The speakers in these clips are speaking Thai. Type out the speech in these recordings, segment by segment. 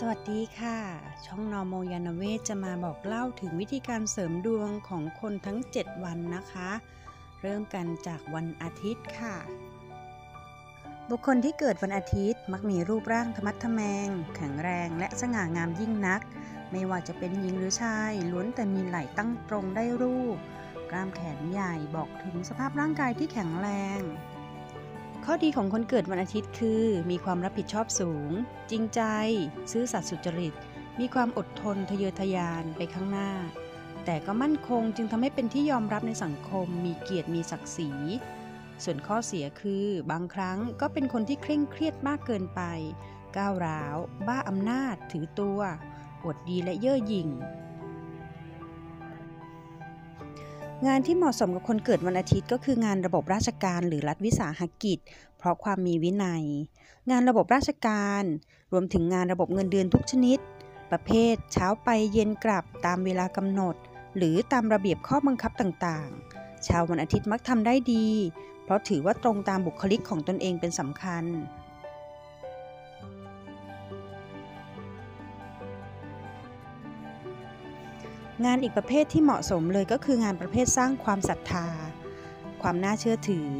สวัสดีค่ะ ช่องนอโมยานเวศจะมาบอกเล่าถึงวิธีการเสริมดวงของคนทั้ง 7 วันนะคะ เริ่มกันจากวันอาทิตย์ค่ะ บุคคลที่เกิดวันอาทิตย์มักมีรูปร่างธรรมัดทแมง แข็งแรงและสง่างามยิ่งนัก ไม่ว่าจะเป็นหญิงหรือชายล้วนแต่มีไหล่ตั้งตรงได้รูป กล้ามแขนใหญ่บอกถึงสภาพร่างกายที่แข็งแรง ข้อดีของคนเกิดวันอาทิตย์คือ มีความรับผิดชอบสูง จริงใจ ซื่อสัตย์สุจริต มีความอดทนทะเยอทะยานไปข้างหน้า แต่ก็มั่นคงจึงทำให้เป็นที่ยอมรับในสังคม มีเกียรติมีศักดิ์ศรี ส่วนข้อเสียคือบางครั้งก็เป็นคนที่เคร่งเครียดมากเกินไป ก้าวร้าว บ้าอำนาจ ถือตัว อวดดีและเย่อหยิ่ง งานที่เหมาะสมกับคนเกิดวันอาทิตย์ก็คืองานระบบราชการหรือรัฐวิสาหกิจ เพราะความมีวินัย งานระบบราชการ รวมถึงงานระบบเงินเดือนทุกชนิด ประเภทเช้าไปเย็นกลับตามเวลากำหนด หรือตามระเบียบข้อบังคับต่างๆ ชาววันอาทิตย์มักทำได้ดี เพราะถือว่าตรงตามบุคลิกของตนเองเป็นสำคัญ งานอีกประเภทที่เหมาะสมเลยก็คืองานประเภทสร้างความศรัทธา ความน่าเชื่อถือ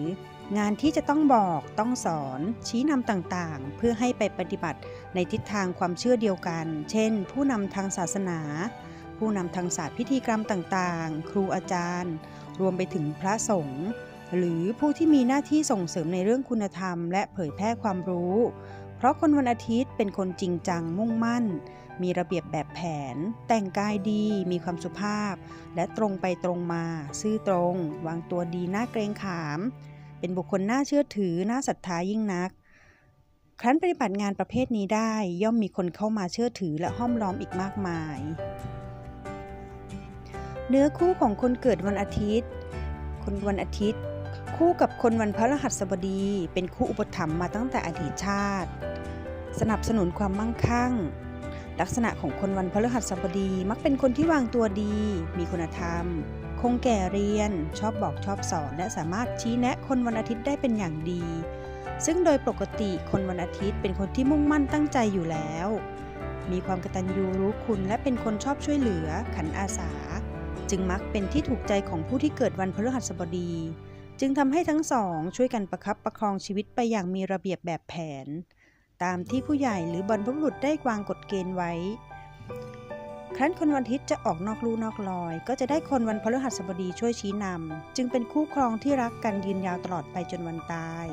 งานที่จะต้องบอกต้องสอน ชี้นำต่างๆ เพื่อให้ไปปฏิบัติในทิศทางความเชื่อเดียวกัน เช่น ผู้นำทางศาสนา ผู้นำทางศาสตร์พิธีกรรมต่างๆ ครูอาจารย์ รวมไปถึงพระสงฆ์หรือผู้ที่มีหน้าที่ส่งเสริมในเรื่องคุณธรรม และเผยแพร่ความรู้ เพราะคนวันอาทิตย์เป็นคนจริงจังมุ่งมั่น มีระเบียบแบบแผน แต่งกายดี มีความสุภาพ และตรงไปตรงมา ซื่อตรง วางตัวดีน่าเกรงขาม เป็นบุคคลน่าเชื่อถือ น่าศรัทธายิ่งนัก ครั้นปฏิบัติงานประเภทนี้ได้ย่อมมีคนเข้ามาเชื่อถือและห้อมล้อมอีกมากมาย เนื้อคู่ของคนเกิดวันอาทิตย์ คนวันอาทิตย์ คู่กับคนวันพฤหัสบดี เป็นคู่อุปถัมภ์มาตั้งแต่อดีตชาติ สนับสนุนความมั่งคั่ง ลักษณะของคนวันพฤหัสบดีมักเป็นคนที่วางตัวดี มีคุณธรรม คงแก่เรียน ชอบบอกชอบสอน และสามารถชี้แนะคนวันอาทิตย์ได้เป็นอย่างดี ซึ่งโดยปกติคนวันอาทิตย์เป็นคนที่มุ่งมั่นตั้งใจอยู่แล้ว มีความกตัญญูรู้คุณและเป็นคนชอบช่วยเหลือ ขันอาสา จึงมักเป็นที่ถูกใจของผู้ที่เกิดวันพฤหัสบดี จึงทำให้ทั้งสองช่วยกันประคับประคองชีวิตไปอย่างมีระเบียบแบบแผน ตามที่ผู้ใหญ่หรือบรรพบุรุษได้วางกฎเกณฑ์ไว้ ครั้นคนวันอาทิตย์จะออกนอกลู่นอกลอย ก็จะได้คนวันพฤหัสบดีช่วยชี้นำจึงเป็นคู่ครองที่รักกันยืนยาวตลอดไปจนวันตาย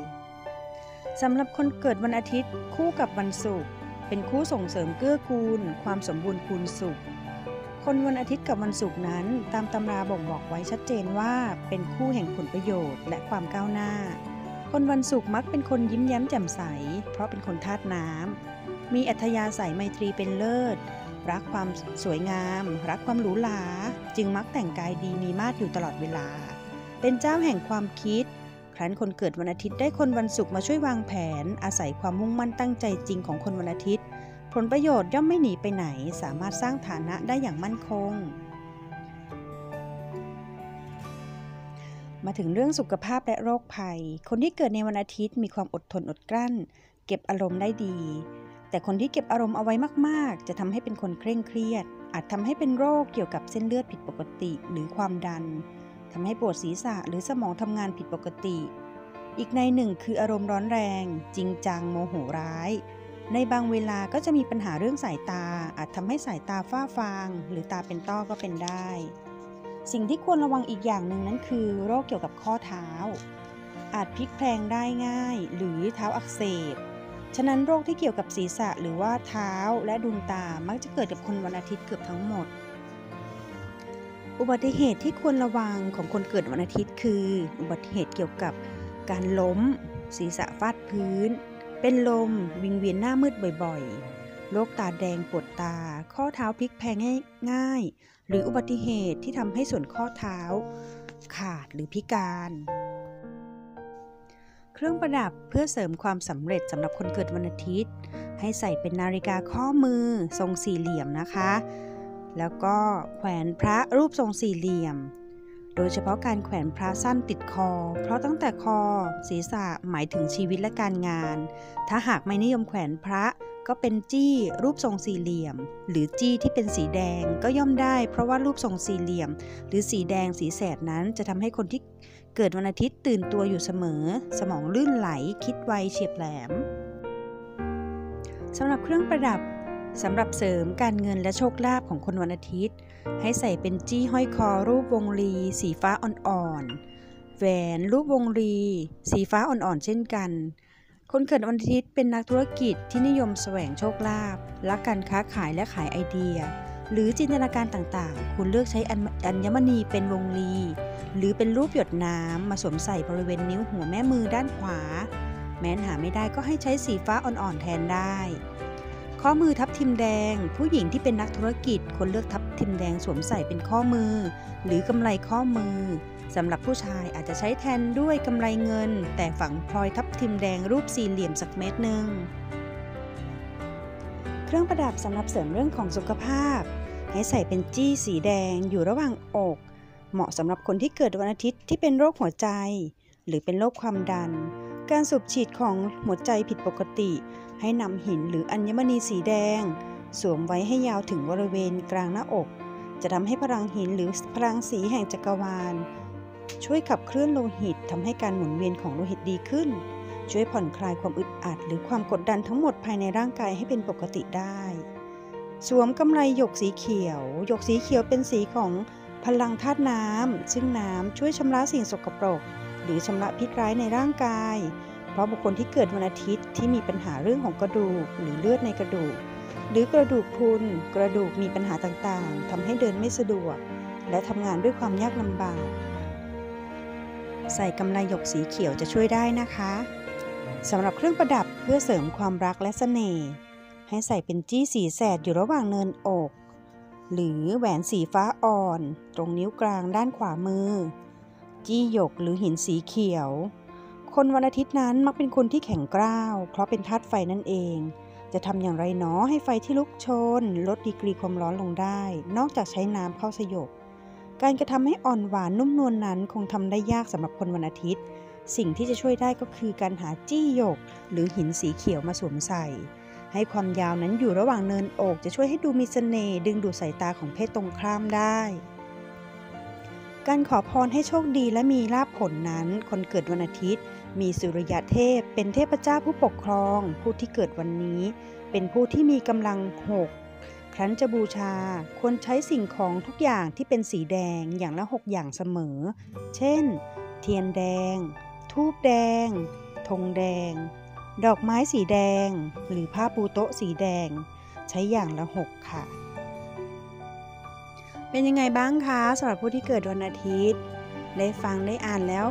สำหรับคนเกิดวันอาทิตย์คู่กับวันศุกร์เป็นคู่ส่งเสริมเกื้อกูล ความสมบูรณ์คูณสุข คนวันอาทิตย์กับวันศุกร์นั้น ตามตำราบ่งบอกไว้ชัดเจนว่าเป็นคู่แห่งผลประโยชน์และความก้าวหน้า คนวันศุกร์มักเป็นคนยิ้มแย้มแจ่มใส เพราะเป็นคนธาตุน้ำ มีอัธยาศัยไมตรีเป็นเลิศ รักความสวยงาม รักความหรูหรา จึงมักแต่งกายดีมีมาตรอยู่ตลอดเวลา เป็นเจ้าแห่งความคิด ครั้นคนเกิดวันอาทิตย์ได้คนวันศุกร์มาช่วยวางแผน อาศัยความมุ่งมั่นตั้งใจจริงของคนวันอาทิตย์ ผลประโยชน์ย่อมไม่หนีไปไหน สามารถสร้างฐานะได้อย่างมั่นคง มาถึงเรื่องสุขภาพและโรคภัย คนที่เกิดในวันอาทิตย์มีความอดทนอดกลั้น เก็บอารมณ์ได้ดี แต่คนที่เก็บอารมณ์เอาไว้มากๆ จะทำให้เป็นคนเคร่งเครียด อาจทำให้เป็นโรคเกี่ยวกับเส้นเลือดผิดปกติ หรือความดันทำให้ปวดศีรษะหรือสมองทำงานผิดปกติ อีกในหนึ่งคืออารมณ์ร้อนแรง จริงจังโมโหร้าย ในบางเวลาก็จะมีปัญหาเรื่องสายตา อาจทำให้สายตาฝ้าฟาง หรือตาเป็นต้อก็เป็นได้ สิ่งที่ควรระวังอีกอย่างหนึ่งนั้นคือโรคเกี่ยวกับข้อเท้า อาจพลิกแพลงได้ง่าย หรือเท้าอักเสบ ฉะนั้นโรคที่เกี่ยวกับศีรษะหรือว่าเท้าและดวงตามักจะเกิดกับคนวันอาทิตย์เกือบทั้งหมด อุบัติเหตุที่ควรระวังของคนเกิดวันอาทิตย์คือ อุบัติเหตุเกี่ยวกับการล้ม ศีรษะฟาดพื้น เป็นลม วิงเวียนหน้ามืดบ่อยๆ โรคตาแดงปวดตา ข้อเท้าพลิกแพลงง่าย หรืออุบัติเหตุที่ทำให้ส่วนข้อเท้า ขาดหรือพิการ เครื่องประดับเพื่อเสริมความสำเร็จสำหรับคนเกิดวันอาทิตย์ ให้ใส่เป็นนาฬิกาข้อมือทรงสี่เหลี่ยมนะคะ แล้วก็แขวนพระรูปทรงสี่เหลี่ยม โดยเฉพาะการแขวนพระสั้นติดคอ เพราะตั้งแต่คอ ศีรษะหมายถึงชีวิตและการงาน ถ้าหากไม่นิยมแขวนพระ ก็เป็นจี้รูปทรงสี่เหลี่ยม หรือจี้ที่เป็นสีแดงก็ย่อมได้ เพราะว่ารูปทรงสี่เหลี่ยม หรือสีแดงสีแสดนั้นจะทำให้คนที่เกิดวันอาทิตย์ตื่นตัวอยู่เสมอ สมองลื่นไหลคิดไวเฉียบแหลมสำหรับเครื่องประดับสำหรับเสริมการเงินและโชคลาภของคนวันอาทิตย์ ให้ใส่เป็นจี้ห้อยคอรูปวงรี สีฟ้าอ่อนๆแหวนรูปวงรี สีฟ้าอ่อนๆเช่นกัน คนเกิดวันอาทิตย์เป็นนักธุรกิจที่นิยมแสวงโชคลาภรักการค้าขายและขายไอเดีย หรือจินตนาการต่างๆ คุณเลือกใช้อัญมณีเป็นวงรีหรือเป็นรูปหยดน้ำมาสวมใส่บริเวณนิ้วหัวแม่มือด้านขวา แม้นหาไม่ได้ก็ให้ใช้สีฟ้าอ่อนๆแทนได้ ข้อมือทับทิมแดง ผู้หญิงที่เป็นนักธุรกิจควรเลือกทับทิมแดงสวมใส่เป็นข้อมือ หรือกำไรข้อมือ สำหรับผู้ชายอาจจะใช้แทนด้วยกำไรเงิน แต่ฝังพลอยทับทิมแดงรูปสี่เหลี่ยมสักเม็ดหนึ่งเครื่องประดับสำหรับเสริมเรื่องของสุขภาพ ให้ใส่เป็นจี้สีแดงอยู่ระหว่างอก เหมาะสำหรับคนที่เกิดวันอาทิตย์ที่เป็นโรคหัวใจ หรือเป็นโรคความดัน การสูบฉีดของหัวใจผิดปกติ ให้นำหินหรืออัญมณีสีแดง สวมไว้ให้ยาวถึงบริเวณกลางหน้าอก จะทำให้พลังหินหรือพลังสีแห่งจักรวาล ช่วยขับเคลื่อนโลหิตทำให้การหมุนเวียนของโลหิตดีขึ้น ช่วยผ่อนคลายความอึดอัด หรือความกดดันทั้งหมดภายในร่างกายให้เป็นปกติได้ สวมกำไรหยกสีเขียว หยกสีเขียวเป็นสีของพลังธาตุน้ำ ซึ่งน้ำช่วยชำระสิ่งสกปรก หรือชำระพิษร้ายในร่างกาย เพราะบุคคลที่เกิดวันอาทิตย์ที่มีปัญหาเรื่องของกระดูก หรือเลือดในกระดูก หรือกระดูกพรุนกระดูกมีปัญหาต่างๆทำให้เดินไม่สะดวก และทำงานด้วยความยากลำบาก ใส่กำไลหยกสีเขียวจะช่วยได้นะคะสำหรับเครื่องประดับเพื่อเสริมความรักและเสน่ห์ให้ใส่เป็นจี้สีแสดอยู่ระหว่างเนินอก หรือแหวนสีฟ้าอ่อน ตรงนิ้วกลางด้านขวามือ จี้หยกหรือหินสีเขียว คนวันอาทิตย์นั้นมักเป็นคนที่แข็งกร้าว เพราะเป็นธาตุไฟนั่นเอง จะทำอย่างไรเนาะให้ไฟที่ลุกโชน ลดดีกรีความร้อนลงได้ นอกจากใช้น้ำเข้าสยบ การกระทำให้อ่อนหวานนุ่มนวลนนั้นคงทำได้ยากสำหรับคนวันอาทิตย์ สิ่งที่จะช่วยได้ก็คือการหาจี้หยก หรือหินสีเขียวมาสวมใส่ ให้ความยาวนั้นอยู่ระหว่างเนินอกจะช่วยให้ดูมีเสน่ห์ดึงดูดสายตาของเพศตรงข้ามได้ การขอพรให้โชคดีและมีลาภผลนั้น คนเกิดวันอาทิตย์ มีสุริยะเทพ เป็นเทพเจ้าผู้ปกครอง ผู้ที่เกิดวันนี้ เป็นผู้ที่มีกำลังหก ครั้นจะบูชาควรใช้สิ่งของทุกอย่างที่เป็นสีแดงอย่างละหกอย่างเสมอ เช่น เทียนแดง ทูบแดง ธงแดง ดอกไม้สีแดง หรือผ้าปูโต๊ะสีแดง ใช้อย่างละหกค่ะ เป็นยังไงบ้างคะสำหรับผู้ที่เกิดวันอาทิตย์ ได้ฟังได้อ่านแล้ว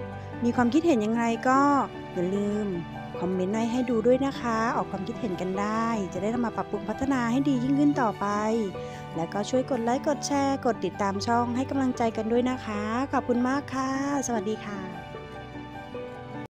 มีความคิดเห็นยังไงก็อย่าลืม คอมเมนต์ให้ดูด้วยนะคะ ออกความคิดเห็นกันได้ จะได้นำมาปรับปรุงพัฒนาให้ดียิ่งขึ้นต่อไป แล้วก็ช่วยกดไลค์กดแชร์ กดติดตามช่องให้กำลังใจกันด้วยนะคะ ขอบคุณมากค่ะ สวัสดีค่ะ